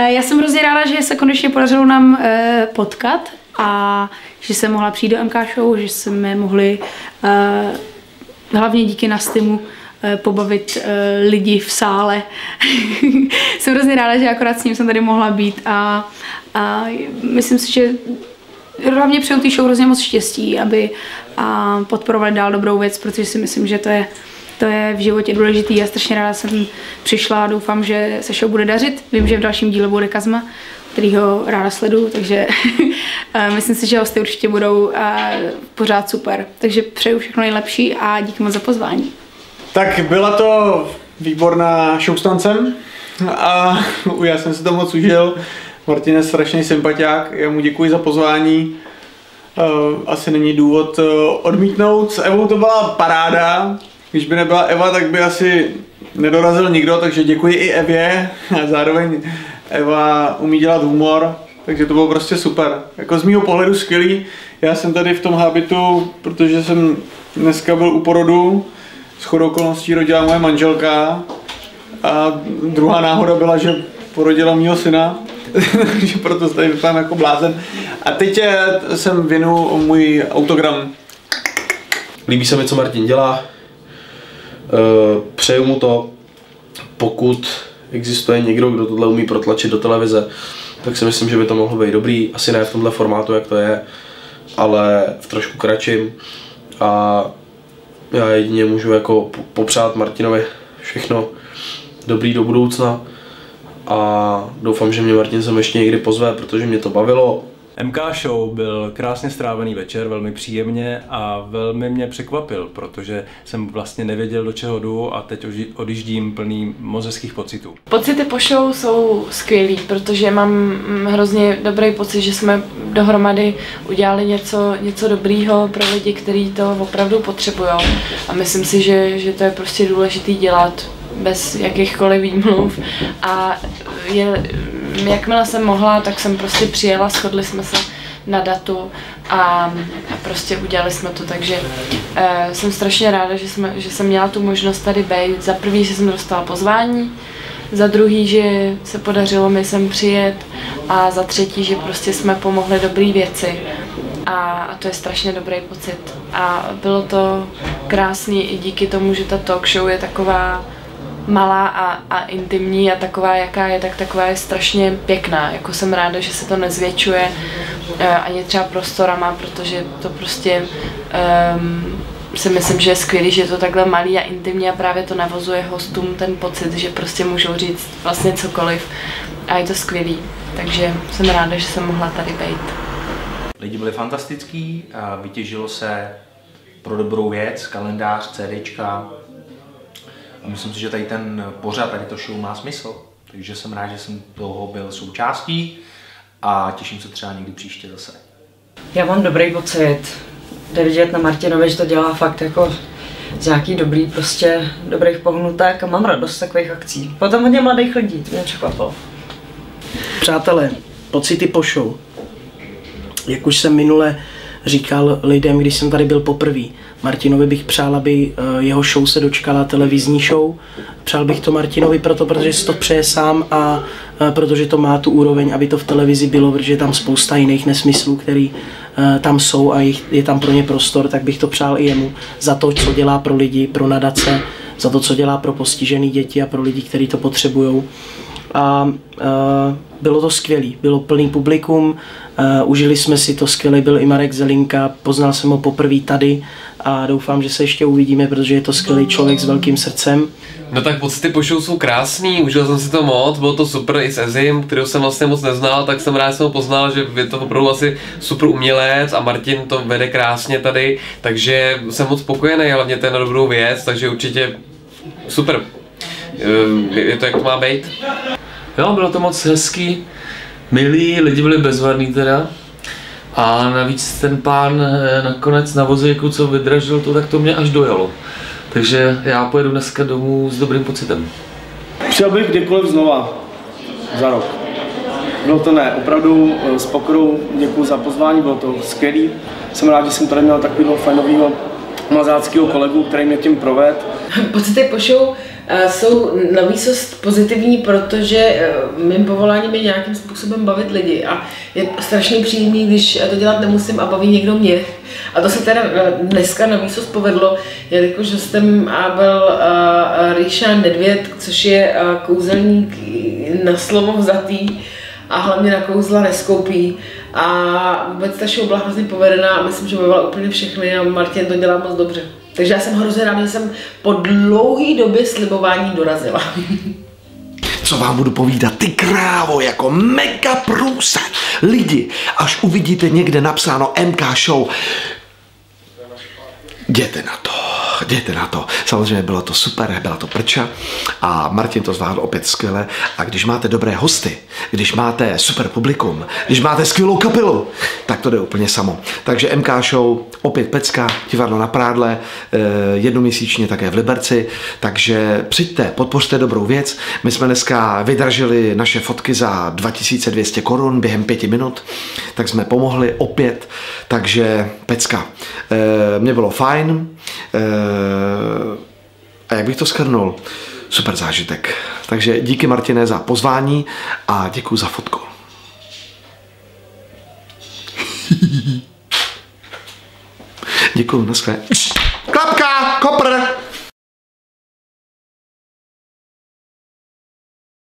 Eh, já jsem hrozně ráda, že se konečně podařilo nám eh, potkat a že jsem mohla přijít do MK Show, že jsme mohli eh, hlavně díky Nastimu pobavit lidi v sále. jsem hrozně ráda, že akorát s ním jsem tady mohla být a, a myslím si, že hlavně přeju té show hrozně moc štěstí, aby a podporovali dál dobrou věc, protože si myslím, že to je to je v životě důležitý. Já strašně ráda jsem přišla a doufám, že se show bude dařit. Vím, že v dalším díle bude Kazma, který ho ráda sleduju, takže myslím si, že hosty určitě budou pořád super. Takže přeju všechno nejlepší a díky moc za pozvání. Tak byla to výborná show s tancem a já jsem si to moc užil. Martin je strašný sympatiák, já mu děkuji za pozvání. Asi není důvod odmítnout. S Evou to byla paráda, když by nebyla Eva, tak by asi nedorazil nikdo, takže děkuji i Evě. A zároveň Eva umí dělat humor, takže to bylo prostě super. Jako z mýho pohledu skvělý. Já jsem tady v tom habitu, protože jsem dneska byl u porodu. S chodou okolností rodila moje manželka. A druhá náhoda byla, že porodila mýho syna. takže proto tady vypadám jako blázen. A teď jsem věnu můj autogram. Líbí se mi, co Martin dělá Eh, přeju mu to, pokud existuje někdo, kdo tohle umí protlačit do televize, tak si myslím, že by to mohlo být dobrý. Asi ne v tomhle formátu, jak to je, ale v trošku kratším. A já jedině můžu jako popřát Martinovi všechno dobrý do budoucna a doufám, že mě Martin sem ještě někdy pozve, protože mě to bavilo MK Show byl krásně strávený večer, velmi příjemně a velmi mě překvapil, protože jsem vlastně nevěděl, do čeho jdu a teď odjíždím plný mozeckých pocitů. Pocity po show jsou skvělý, protože mám hrozně dobrý pocit, že jsme dohromady udělali něco, něco dobrýho pro lidi, kteří to opravdu potřebují. A myslím si, že, že to je prostě důležitý dělat bez jakýchkoliv výmluv a je, jakmile jsem mohla, tak jsem prostě přijela, shodli jsme se na datu a, prostě udělali jsme to, takže uh, jsem strašně ráda, že, jsme, že jsem měla tu možnost tady být. Za prvý, že jsem dostala pozvání, za druhý, že se podařilo mi sem přijet a za třetí, že prostě jsme pomohli dobré věci a, a to je strašně dobrý pocit. A bylo to krásný i díky tomu, že ta talk show je taková malá a, a intimní a taková, jaká je, tak taková je strašně pěkná. Jako jsem ráda, že se to nezvětšuje uh, ani třeba prostorama, protože to prostě um, si myslím, že je skvělý, že je to takhle malý a intimní a právě to navozuje hostům ten pocit, že prostě můžou říct vlastně cokoliv a je to skvělý. Takže jsem ráda, že jsem mohla tady být. Lidi byli fantastický, vytěžilo se pro dobrou věc, kalendář, CDčka, a myslím si, že tady ten pořad, tady to show má smysl. Takže jsem rád, že jsem toho byl součástí a těším se třeba někdy příště zase. Já mám dobrý pocit. Jde vidět na Martinovi, že to dělá fakt jako z nějaký dobrý, prostě dobrých pohnutek a mám radost z takových akcí. Potom hodně mladých lidí, to mě překvapilo. Přátelé, pocity po show. Jak už jsem minule říkal lidem, když jsem tady byl poprvé, Martinovi bych přál, aby eh, jeho show se dočkala televizní show. Přál bych to Martinovi proto, protože si to přeje sám a eh, protože to má tu úroveň, aby to v televizi bylo, protože je tam spousta jiných nesmyslů, který eh, tam jsou a je tam pro ně prostor, tak bych to přál i jemu za to, co dělá pro lidi, pro nadace, za to, co dělá pro postižené děti a pro lidi, kteří to potřebují. A bylo to skvělé, bylo plný publikum, uh, užili jsme si to, skvělý byl i Marek Zelinka, poznal jsem ho poprvé tady a doufám, že se ještě uvidíme, protože je to skvělý člověk s velkým srdcem. No tak pocity po show jsou krásný, užil jsem si to moc, bylo to super i s Ezim, kterého jsem vlastně moc neznal, tak jsem rád jsem ho poznal, že je to opravdu asi super umělec a Martin to vede krásně tady, takže jsem moc spokojený, hlavně to je na dobrou věc, takže určitě super. Ehm, je to jak to má být? Jo, bylo to moc hezký, milý, lidi byli bezvadní teda. A navíc ten pán eh, nakonec na vozejku, co vydražil to, tak to mě až dojalo. Takže já pojedu dneska domů s dobrým pocitem. Přijel bych kdykoliv znova za rok. Bylo to ne, opravdu eh, s pokorou děkuji za pozvání, bylo to skvělý. Jsem rád, že jsem tady měl takového fajnového mazáckého kolegu, který mě tím proved. Pocity po show eh, jsou na výsost pozitivní, protože eh, mým povoláním je nějakým způsobem bavit lidi a je strašně příjemný, když to dělat nemusím a baví někdo mě. A to se teda eh, dneska na výsost povedlo, jelikož hostem byl Ríša Nedvěd, což je kouzelník na slovo vzatý a hlavně na kouzla neskoupí. A vůbec ta show byla hrozně povedená a myslím, že bavila úplně všechny a Martin to dělá moc dobře. Takže já jsem hrozně ráda, že jsem po dlouhé době slibování dorazila. Co vám budu povídat, ty krávo, jako mega průse. Lidi, až uvidíte někde napsáno MK Show, jděte na to jděte na to. Samozřejmě bylo to super, byla to prča a Martin to zvládl opět skvěle. A když máte dobré hosty, když máte super publikum, když máte skvělou kapelu, tak to jde úplně samo. Takže MK Show, opět pecka, divadlo na Prádle, eh, jednoměsíčně také v Liberci, takže přijďte, podpořte dobrou věc. My jsme dneska vydražili naše fotky za 2200 korun během pěti minut, tak jsme pomohli opět, takže pecka. Eh, Mně bylo fajn, Eh, a jak bych to skrnul? Super zážitek. Takže díky Martine za pozvání a děkuji za fotku. děkuji, naschle. Klapka, kopr!